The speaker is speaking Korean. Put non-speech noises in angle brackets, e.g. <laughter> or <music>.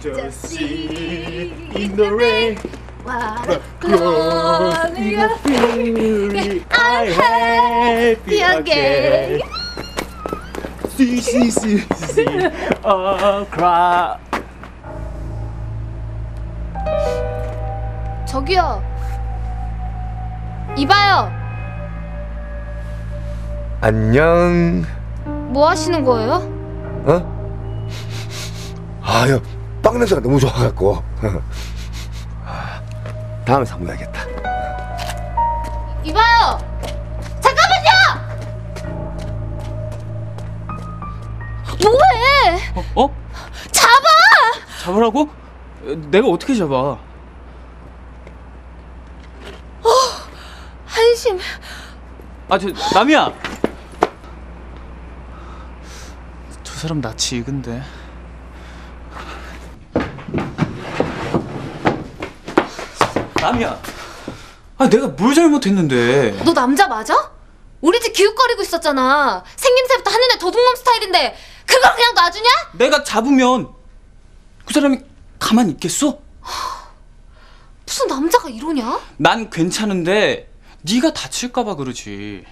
Just see in the rain. What a Glory glorious fury, I'm happy again. See, see, see, see. A cry. 저기요. 이봐요. 안녕. 뭐 하시는 거예요? 어? 아, 야, 빵 냄새가 너무 좋아갖고. 아, <laughs> 다음에 사 먹어야겠다. 이봐요. 잠깐만요. 뭐해? 어? 어? 잡아. 잡으라고? 어, 내가 어떻게 잡아? 한심. 아, 저 남이야. 저 사람 낯이 익은데. 남이야. 아, 내가 뭘 잘못했는데? 너 남자 맞아? 우리 집 기웃거리고 있었잖아. 생김새부터 하늘에 도둑놈 스타일인데 그걸 그냥 놔주냐? 내가 잡으면 그 사람이 가만히 있겠어? 무슨 남자가 이러냐? 난 괜찮은데 네가 다칠까 봐 그러지.